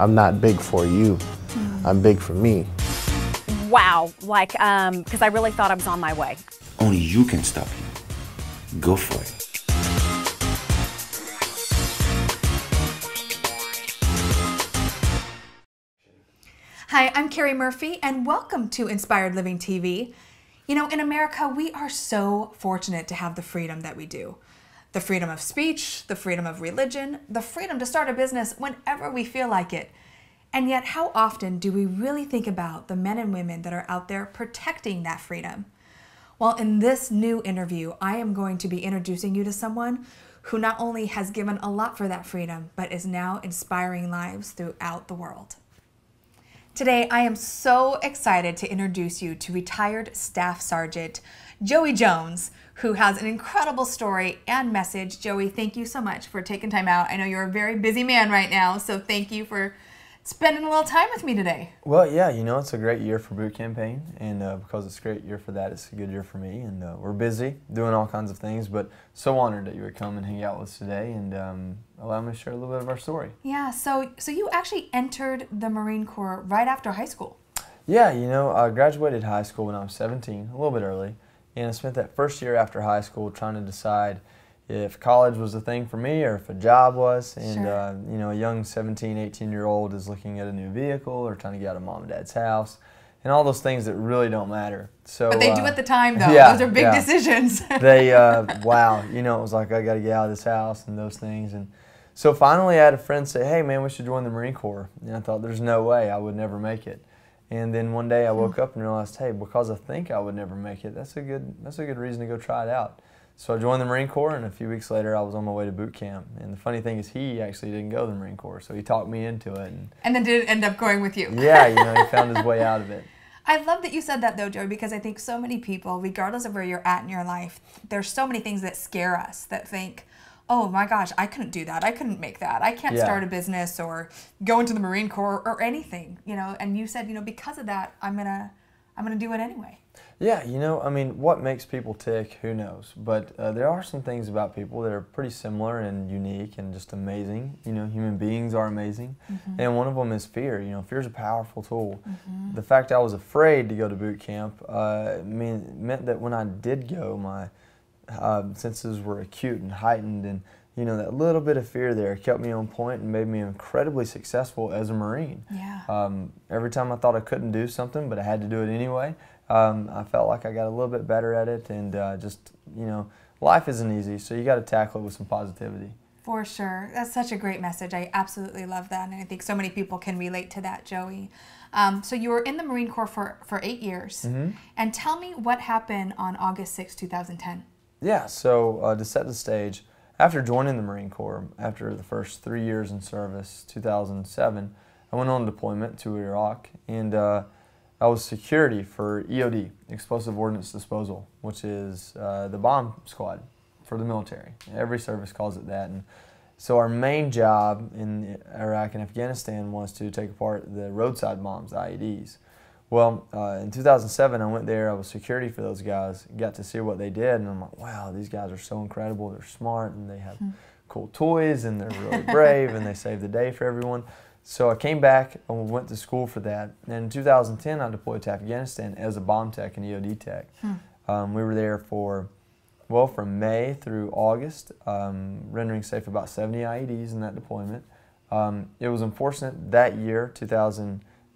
I'm not big for you. I'm big for me. Wow, like, um, because I really thought I was on my way. Only you can stop him. Go for it. Hi, I'm Keri Murphy, and welcome to Inspired Living TV. You know, in America, we are so fortunate to have the freedom that we do the freedom of speech, the freedom of religion, the freedom to start a business whenever we feel like it. And yet, how often do we really think about the men and women that are out there protecting that freedom? Well, in this new interview, I am going to be introducing you to someone who not only has given a lot for that freedom, but is now inspiring lives throughout the world. Today, I am so excited to introduce you to retired Staff Sergeant Joey Jones, who has an incredible story and message. Joey, thank you so much for taking time out. I know you're a very busy man right now, so thank you for spending a little time with me today. Well, yeah, you know, it's a great year for boot campaign, and uh, because it's a great year for that, it's a good year for me. And uh, we're busy doing all kinds of things, but so honored that you would come and hang out with us today and um, allow me to share a little bit of our story. Yeah, so so you actually entered the Marine Corps right after high school. Yeah, you know, I graduated high school when I was 17, a little bit early, and I spent that first year after high school trying to decide if college was the thing for me or if a job was. And, Sure. uh, you know, a young 17, 18 year old is looking at a new vehicle or trying to get out of mom and dad's house and all those things that really don't matter. So, But they do uh, at the time, though. yeah, Those are big yeah. decisions. they uh, wow you know it was like i got to get out of this house and those things and so finally i had a friend say hey man we should join the marine corps and i thought there's no way i would never make it and then one day i woke up and realized hey because i think i would never make it that's a good that's a good reason to go try it out. So i joined the marine corps and a few weeks later i was on my way to boot camp. And the funny thing is he actually didn't go to the marine corps so he talked me into it and and then did end up going with you. yeah you know he found his way out of it. I love that you said that though, Joey, because I think so many people, regardless of where you're at in your life, there's so many things that scare us that think, oh my gosh, I couldn't do that. I couldn't make that. I can't Yeah. start a business or go into the Marine Corps or anything, you know. And you said, you know, because of that, I'm gonna, I'm gonna do it anyway. Yeah, you know, I mean, what makes people tick, who knows? But uh, there are some things about people that are pretty similar and unique and just amazing. You know, human beings are amazing. And one of them is fear. You know, fear is a powerful tool. The fact I was afraid to go to boot camp uh, mean, meant that when I did go, my uh, senses were acute and heightened. And, you know, that little bit of fear there kept me on point and made me incredibly successful as a Marine. Yeah. Um, every time I thought I couldn't do something, but I had to do it anyway, um, I felt like I got a little bit better at it. And uh, just, you know, life isn't easy, so you got to tackle it with some positivity. For sure. That's such a great message. I absolutely love that. And I think so many people can relate to that, Joey. Um, so you were in the Marine Corps for, for eight years. And tell me what happened on August 6, 2010. Yeah, so uh, to set the stage, after joining the Marine Corps, after the first three years in service, 2007, I went on deployment to Iraq and uh, I was security for EOD, Explosive Ordnance Disposal, which is uh, the bomb squad for the military. Every service calls it that. And so our main job in Iraq and Afghanistan was to take apart the roadside bombs, the IEDs. Well, uh, in 2007, I went there. I was security for those guys. Got to see what they did, and I'm like, wow, these guys are so incredible. They're smart, and they have cool toys, and they're really brave, and they save the day for everyone. So I came back and went to school for that. And in 2010, I deployed to Afghanistan as a bomb tech and EOD tech. Um, we were there for, well, from May through August, um, rendering safe about 70 IEDs in that deployment. Um, it was unfortunate that year,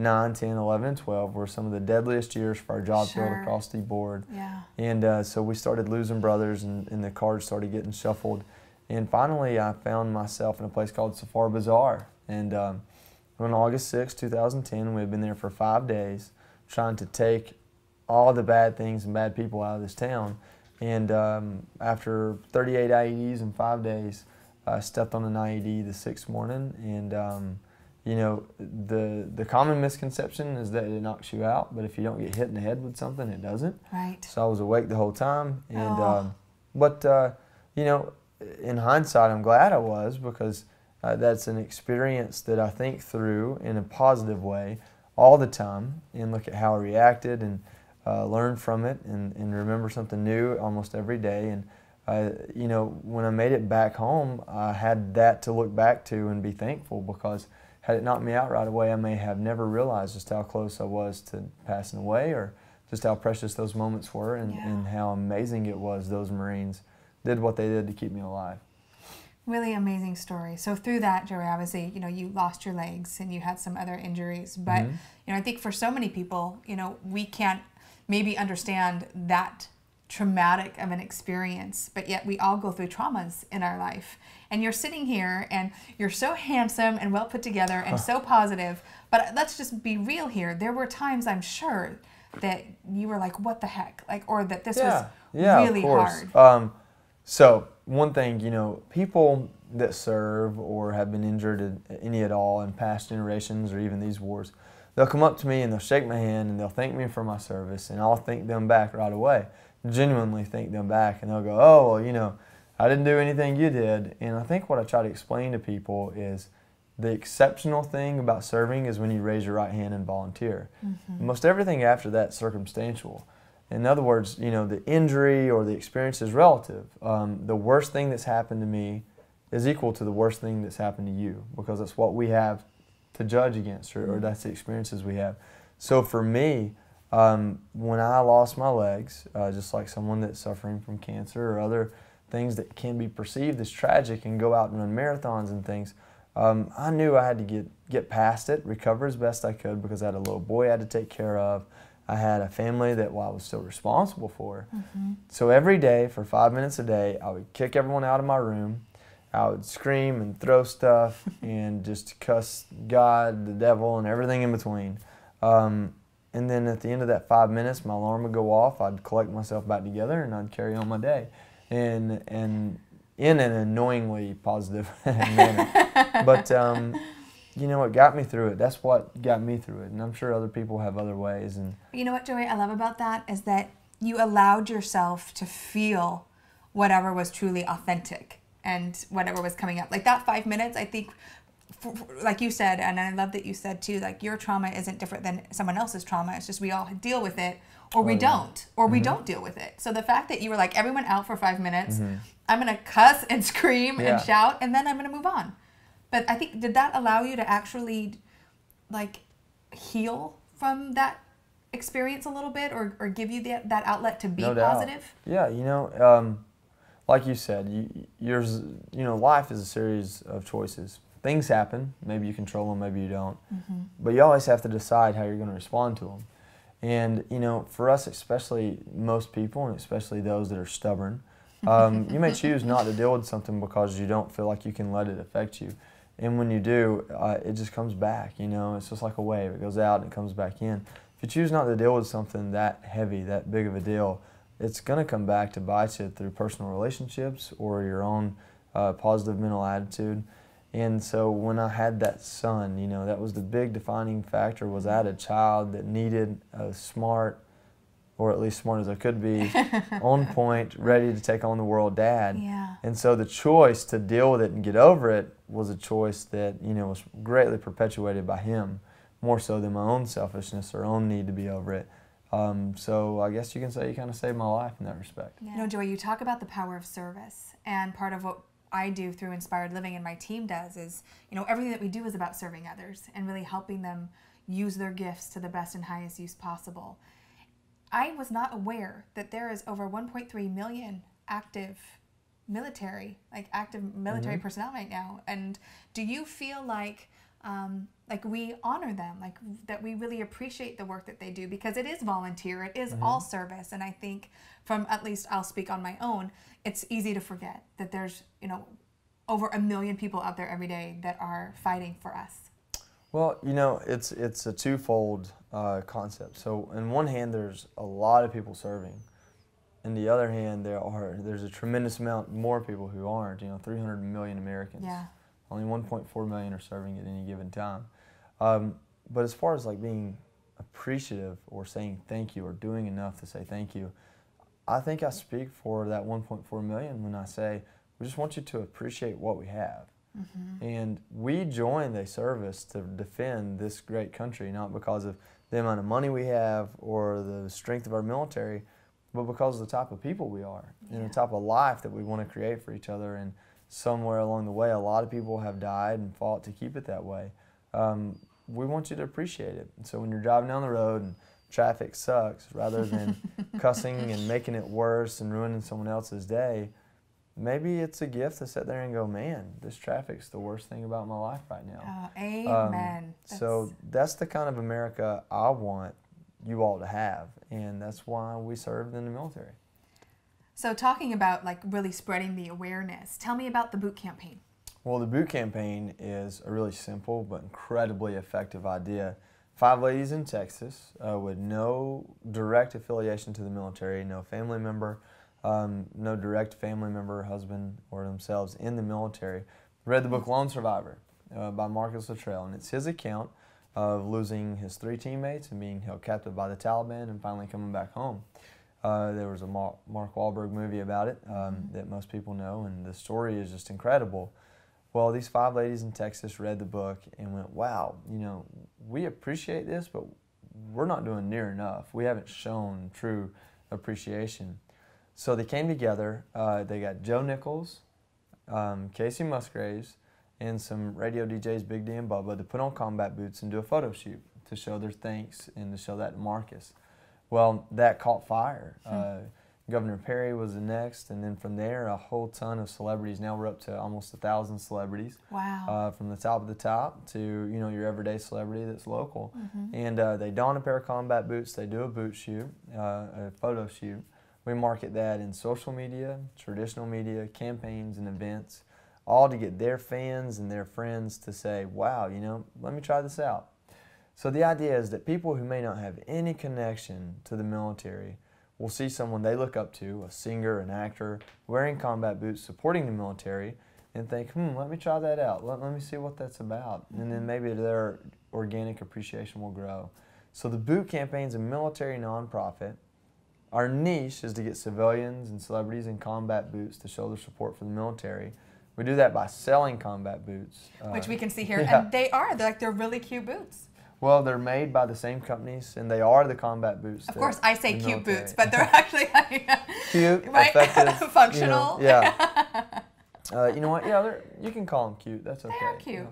2009, 10, 11, and 12, were some of the deadliest years for our job field across the board. Yeah. And uh, so we started losing brothers, and, and the cards started getting shuffled. And finally, I found myself in a place called Safar Bazaar. And um, on August 6, 2010, we had been there for five days trying to take all the bad things and bad people out of this town. And um, after 38 IEDs in five days, I stepped on an IED the sixth morning. And, um, you know, the, the common misconception is that it knocks you out, but if you don't get hit in the head with something, it doesn't. Right. So I was awake the whole time, and Oh. um, but uh, you know, in hindsight, I'm glad I was because uh, that's an experience that I think through in a positive way all the time, and look at how I reacted and uh, learn from it, and, and remember something new almost every day. And uh, you know, when I made it back home, I had that to look back to and be thankful because had it knocked me out right away, I may have never realized just how close I was to passing away or just how precious those moments were and, Yeah. and how amazing it was those Marines did what they did to keep me alive. Really amazing story. So through that, Joey, obviously, you know, you lost your legs and you had some other injuries. But Mm-hmm. you know, I think for so many people, you know, we can't maybe understand that traumatic of an experience, but yet we all go through traumas in our life. And you're sitting here and you're so handsome and well put together and so positive. But let's just be real here. There were times I'm sure that you were like, what the heck? Like, or that this was yeah, really of course. hard. Um, so one thing, you know, people that serve or have been injured in any at all in past generations or even these wars, they'll come up to me and they'll shake my hand and they'll thank me for my service, and I'll thank them back right away. Genuinely thank them back, and they'll go, "Oh, well, you know, I didn't do anything you did." And I think what I try to explain to people is the exceptional thing about serving is when you raise your right hand and volunteer. Most everything after that is circumstantial. In other words, you know, the injury or the experience is relative. Um, the worst thing that's happened to me is equal to the worst thing that's happened to you because that's what we have to judge against, or, or that's the experiences we have. So for me, um, when I lost my legs, uh, just like someone that's suffering from cancer or other things that can be perceived as tragic and go out and run marathons and things, um, I knew I had to get, get past it, recover as best I could because I had a little boy I had to take care of. I had a family that well, I was still responsible for. So every day for five minutes a day, I would kick everyone out of my room. I would scream and throw stuff and just cuss God, the devil, and everything in between. Um, and then at the end of that five minutes, my alarm would go off. I'd collect myself back together and I'd carry on my day, and and in an annoyingly positive manner. But um, you know, it got me through it. That's what got me through it, and I'm sure other people have other ways. And You know what, Joey, I love about that is that you allowed yourself to feel whatever was truly authentic and whatever was coming up. Like that five minutes, I think, f- f- like you said, and I love that you said too, like your trauma isn't different than someone else's trauma. It's just we all deal with it or we don't, or we don't deal with it. So the fact that you were like, everyone out for five minutes, I'm going to cuss and scream Yeah. and shout, and then I'm going to move on. But I think, did that allow you to actually like heal from that experience a little bit or, or give you that, that outlet to be no positive? Yeah, you know, um, like you said, you, yours, you know, life is a series of choices. Things happen. Maybe you control them, maybe you don't. But you always have to decide how you're going to respond to them. And you know, for us, especially most people, and especially those that are stubborn, um, you may choose not to deal with something because you don't feel like you can let it affect you. And when you do, uh, it just comes back. You know, it's just like a wave. It goes out and it comes back in. If you choose not to deal with something that heavy, that big of a deal, it's going to come back to bite you through personal relationships or your own uh, positive mental attitude. And so when I had that son, you know, that was the big defining factor was I had a child that needed a smart, or at least smart as I could be, on point, ready to take on the world dad. Yeah. And so the choice to deal with it and get over it was a choice that, you know, was greatly perpetuated by him, more so than my own selfishness or own need to be over it. Um, so I guess you can say you kind of saved my life in that respect. You know, Joey, you talk about the power of service, and part of what I do through Inspired Living and my team does is, you know, everything that we do is about serving others and really helping them use their gifts to the best and highest use possible. I was not aware that there is over 1.3 million active military, like active military mm-hmm. personnel right now. And do you feel like, um, like we honor them, like that we really appreciate the work that they do because it is volunteer, it is all service, and I think from at least I'll speak on my own, it's easy to forget that there's you know over a million people out there every day that are fighting for us. Well, you know, it's it's a twofold uh, concept. So, in one hand, there's a lot of people serving. In the other hand, there are there's a tremendous amount more people who aren't. You know, 300 million Americans. Yeah. Only 1.4 million are serving at any given time. Um, but as far as like being appreciative or saying thank you or doing enough to say thank you, I think I speak for that 1.4 million when I say we just want you to appreciate what we have. And we joined a service to defend this great country, not because of the amount of money we have or the strength of our military, but because of the type of people we are and the type of life that we want to create for each other. And somewhere along the way, a lot of people have died and fought to keep it that way. um, we want you to appreciate it. And so when you're driving down the road and traffic sucks, rather than cussing and making it worse and ruining someone else's day, maybe it's a gift to sit there and go, man, this traffic's the worst thing about my life right now. Oh, amen. Um, so that's the kind of America I want you all to have, and that's why we served in the military. So talking about like really spreading the awareness, tell me about the boot campaign. Well, the boot campaign is a really simple but incredibly effective idea. Five ladies in Texas uh, with no direct affiliation to the military, no family member, um, no direct family member, husband, or themselves in the military, read the book Lone Survivor uh, by Marcus Luttrell, and it's his account of losing his three teammates and being held captive by the Taliban and finally coming back home. Uh, there was a Mark, Mark Wahlberg movie about it um, that most people know, and the story is just incredible. Well, these five ladies in Texas read the book and went, wow, you know, we appreciate this, but we're not doing near enough. We haven't shown true appreciation. So they came together. Uh, they got Joe Nichols, um, Kacey Musgraves, and some radio DJs, Big D and Bubba, to put on combat boots and do a photo shoot to show their thanks and to show that to Marcus. Well, that caught fire. Hmm. Uh, Governor Perry was the next, and then from there, a whole ton of celebrities. Now we're up to almost a thousand celebrities. Wow! Uh, from the top of the top to you know your everyday celebrity that's local, mm-hmm. and uh, they don a pair of combat boots. They do a boot shoot, uh, a photo shoot. We market that in social media, traditional media, campaigns, and events, all to get their fans and their friends to say, "Wow, you know, let me try this out." So the idea is that people who may not have any connection to the military will see someone they look up to, a singer, an actor, wearing combat boots, supporting the military, and think, hmm, let me try that out. Let, let me see what that's about. And then maybe their organic appreciation will grow. So the boot campaign is a military nonprofit. Our niche is to get civilians and celebrities in combat boots to show their support for the military. We do that by selling combat boots. Which we can see here. Yeah. And they are. They're like they're really cute boots. Well, they're made by the same companies, and they are the combat boots. Of course, I say cute boots, but they're actually cute, right? effective, functional. You know, yeah. uh, you know what? Yeah, you can call them cute. That's okay. They are cute. You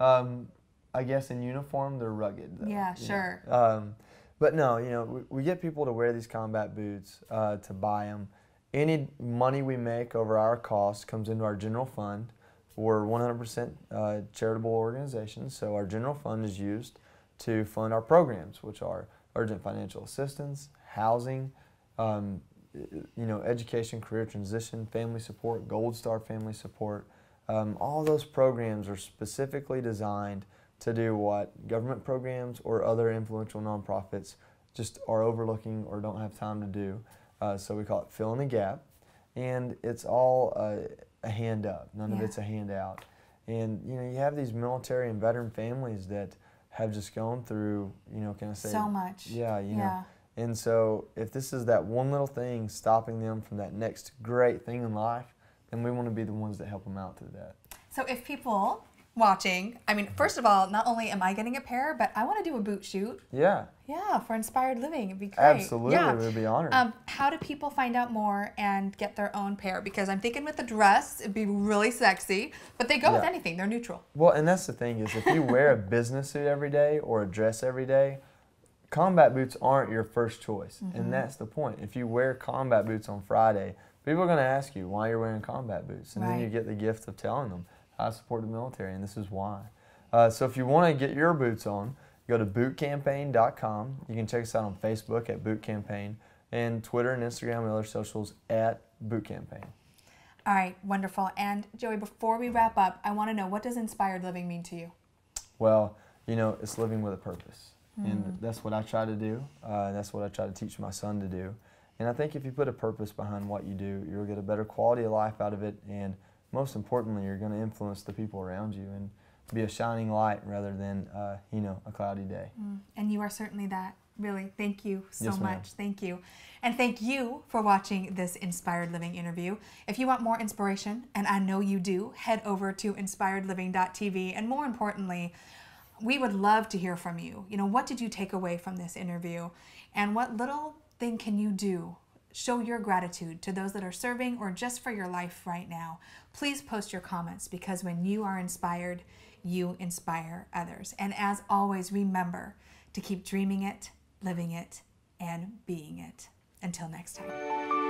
know? um, I guess in uniform, they're rugged. Though, yeah, sure. Um, but no, you know, we, we, get people to wear these combat boots uh, to buy them. Any money we make over our cost comes into our general fund. We're 100% uh, charitable organization, so our general fund is used to fund our programs, which are urgent financial assistance, housing, um, you know, education, career transition, family support, Gold Star family support. Um, all those programs are specifically designed to do what government programs or other influential nonprofits just are overlooking or don't have time to do. Uh, so we call it filling the gap, and it's all uh, a hand up. None yeah. of it's a handout. And you know, you have these military and veteran families that have just gone through, you know, can I say so much? Yeah, you yeah. know. And so if this is that one little thing stopping them from that next great thing in life, then we want to be the ones that help them out through that. So if people watching, I mean, first of all, not only am I getting a pair, but I want to do a boot shoot. Yeah. Yeah, for Inspired Living. It'd be great. Absolutely. Yeah. We'd be honored. Um, how do people find out more and get their own pair? Because I'm thinking with the dress, it'd be really sexy, but they go yeah. with anything. They're neutral. Well, and that's the thing is if you wear a business suit every day or a dress every day, combat boots aren't your first choice. Mm-hmm. And that's the point. If you wear combat boots on Friday, people are going to ask you why you're wearing combat boots. And right. then you get the gift of telling them I support the military, and this is why. Uh, so if you want to get your boots on, go to bootcampaign.com. You can check us out on Facebook at Boot Campaign and Twitter and Instagram and other socials at Boot Campaign. All right, wonderful. And Joey, before we wrap up, I want to know what does inspired living mean to you? Well, you know, it's living with a purpose. Mm. And that's what I try to do. Uh, that's what I try to teach my son to do. And I think if you put a purpose behind what you do, you'll get a better quality of life out of it and most importantly, you're going to influence the people around you and be a shining light rather than, uh, you know, a cloudy day. Mm. And you are certainly that. Really, thank you so yes, much. Thank you. And thank you for watching this Inspired Living interview. If you want more inspiration, and I know you do, head over to inspiredliving.tv. And more importantly, we would love to hear from you. You know, what did you take away from this interview? And what little thing can you do Show your gratitude to those that are serving or just for your life right now. Please post your comments because when you are inspired, you inspire others. And as always, remember to keep dreaming it, living it, and being it. Until next time.